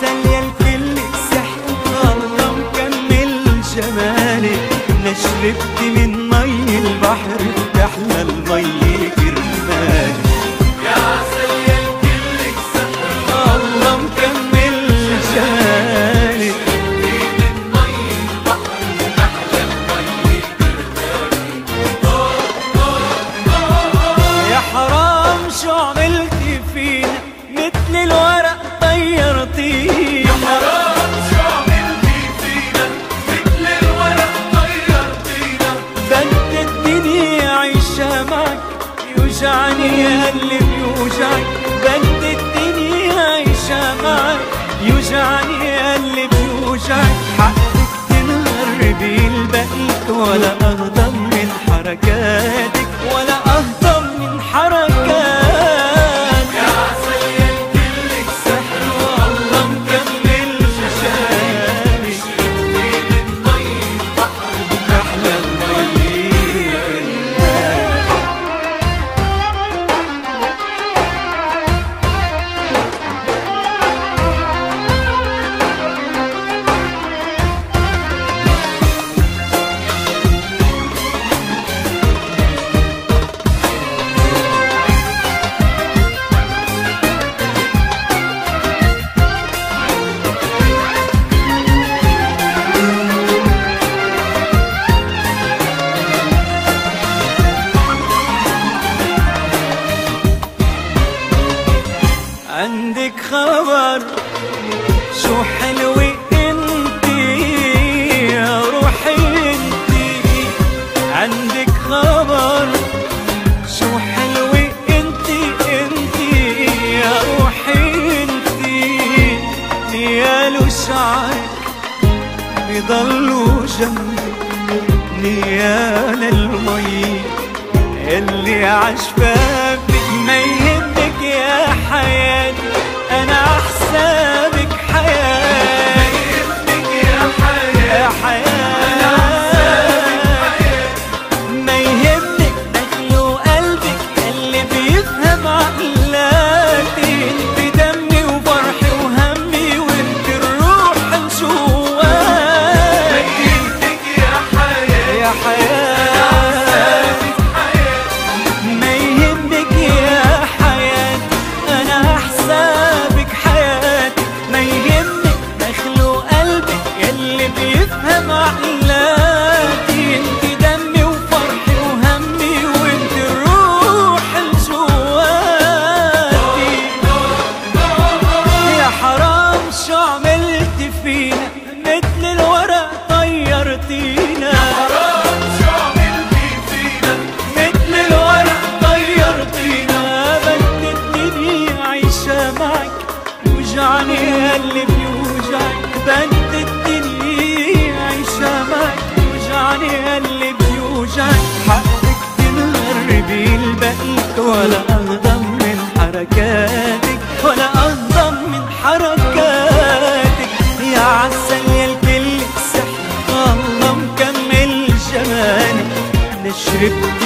سالية الكل سحر الله مكمل جمالك أنا شربت من مي البحر تحلى المي جرمالك يا سالية الكل سحر الله مكمل جمالك شربت من مي البحر تحلى المي جرمالك يا حرام شو عملت فينا مثل الوقت يوجعني قلبي بيوجعك. حقك تنغربي البقيت ولا أهضم من حركاتك. عندك خبر شو حلوة انتي؟ يا روحي انتي. عندك خبر شو حلوة انتي؟ انتي يا روحي انتي. نيال وشعرك بضلوا جنبي نيال المي اللي عشفافك ما بدي الدنيا عايشة معك يوجعني اللي بيوجعك. حقك تنغربي البقيت ولا أهضم من حركاتك ولا أهضم من حركاتك. يا عسل يا الكل سحر الله مكمل جمالك. أنا شربت